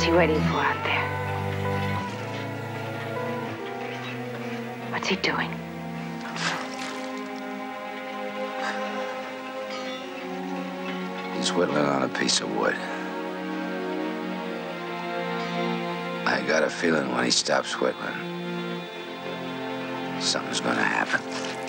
What's he waiting for out there? What's he doing? He's whittling on a piece of wood. I got a feeling when he stops whittling, something's gonna happen.